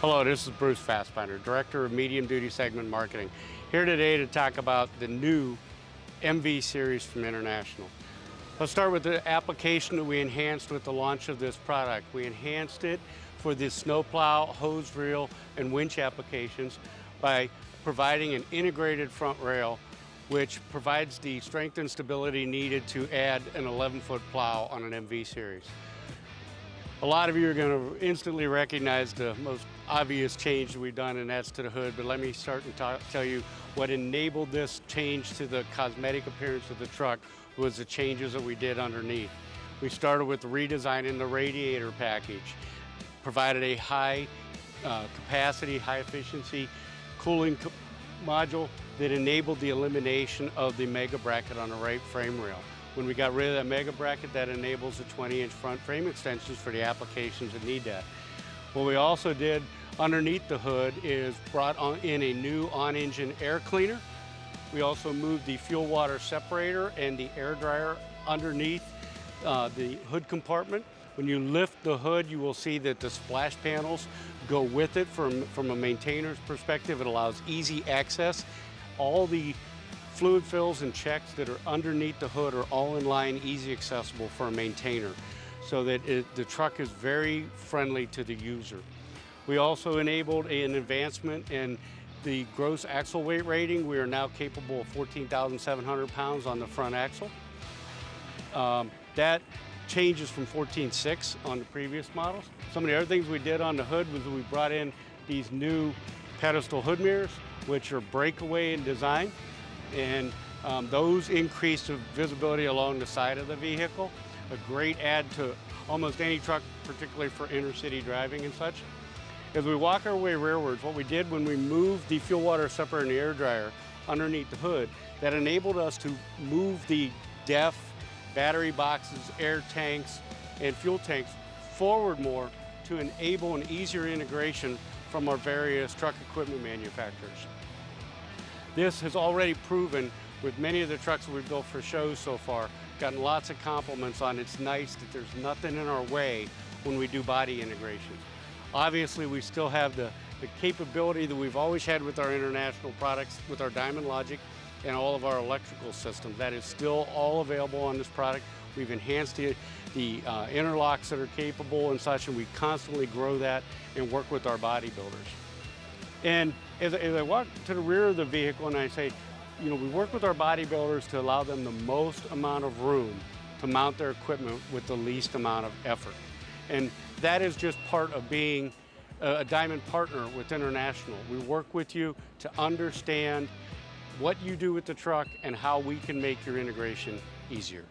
Hello, this is Bruce Vasbinder, Director of Medium Duty Segment Marketing. Here today to talk about the new MV series from International. Let's start with the application that we enhanced with the launch of this product. We enhanced it for the snowplow, hose reel, and winch applications by providing an integrated front rail which provides the strength and stability needed to add an 11-foot plow on an MV series. A lot of you are going to instantly recognize the most obvious change we've done, and that's to the hood. But let me start and tell you what enabled this change to the cosmetic appearance of the truck was the changes that we did underneath. We started with redesigning the radiator package, provided a high uh, capacity, high efficiency cooling module that enabled the elimination of the mega bracket on the right frame rail. When we got rid of that mega bracket, that enables the 20-inch front frame extensions for the applications that need that. What we also did underneath the hood is brought on in a new on-engine air cleaner. We also moved the fuel water separator and the air dryer underneath uh, the hood compartment. When you lift the hood, you will see that the splash panels go with it from, from a maintainer's perspective. It allows easy access. All the Fluid fills and checks that are underneath the hood are all in line, easy accessible for a maintainer so that it, the truck is very friendly to the user. We also enabled an advancement in the gross axle weight rating. We are now capable of 14,700 pounds on the front axle. Um, that changes from 14.6 on the previous models. Some of the other things we did on the hood was we brought in these new pedestal hood mirrors, which are breakaway in design and um, those increase the visibility along the side of the vehicle. A great add to almost any truck, particularly for inner city driving and such. As we walk our way rearwards, what we did when we moved the fuel water separator and the air dryer underneath the hood, that enabled us to move the DEF, battery boxes, air tanks, and fuel tanks forward more to enable an easier integration from our various truck equipment manufacturers. This has already proven with many of the trucks we've built for shows so far, gotten lots of compliments on it's nice that there's nothing in our way when we do body integrations. Obviously, we still have the, the capability that we've always had with our international products, with our Diamond Logic and all of our electrical systems. That is still all available on this product. We've enhanced the, the uh, interlocks that are capable and such, and we constantly grow that and work with our bodybuilders. And as, as I walk to the rear of the vehicle and I say, you know, we work with our bodybuilders to allow them the most amount of room to mount their equipment with the least amount of effort. And that is just part of being a Diamond partner with International. We work with you to understand what you do with the truck and how we can make your integration easier.